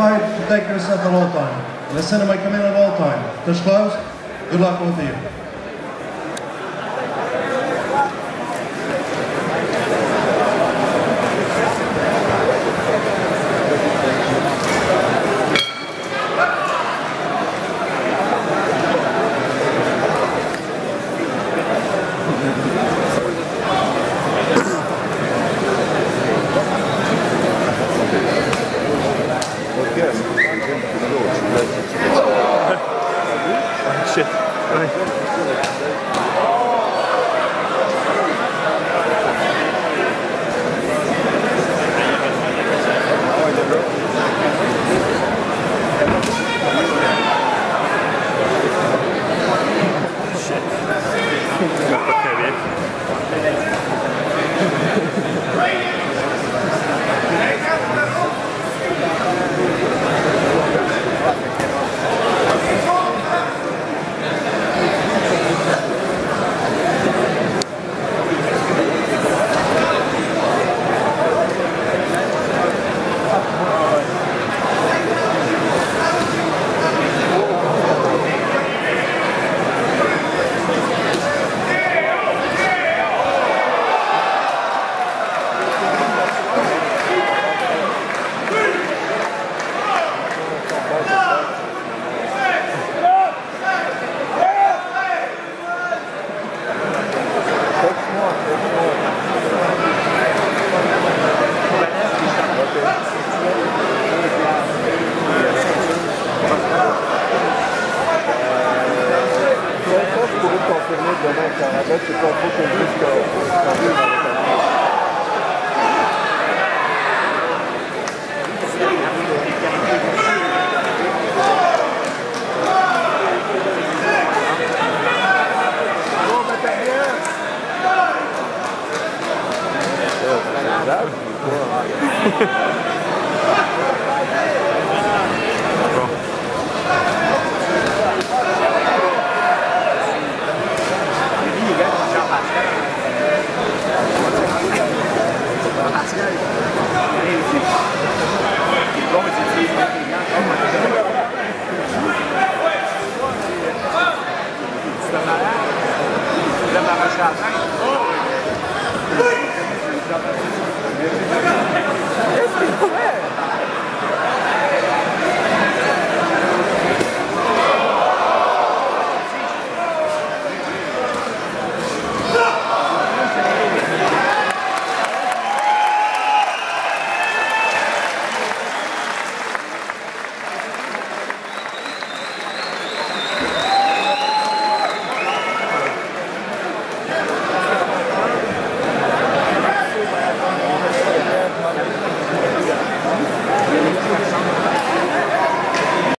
fight take yourself at all time. Listen to my command at all time. Touch close. Good luck of you. Te confirmer demain, car avec, c'est pas trop qu'on dise qu'on arrive dans le matériel!